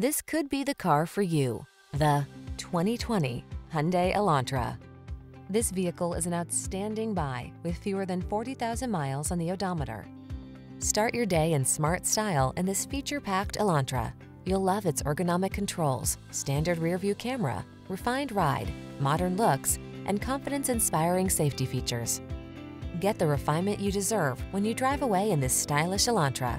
This could be the car for you. The 2020 Hyundai Elantra. This vehicle is an outstanding buy with fewer than 40,000 miles on the odometer. Start your day in smart style in this feature-packed Elantra. You'll love its ergonomic controls, standard rear-view camera, refined ride, modern looks, and confidence-inspiring safety features. Get the refinement you deserve when you drive away in this stylish Elantra.